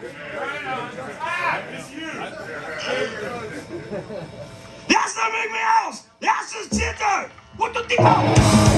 That's not make me house. That's his chitter. What the fuck?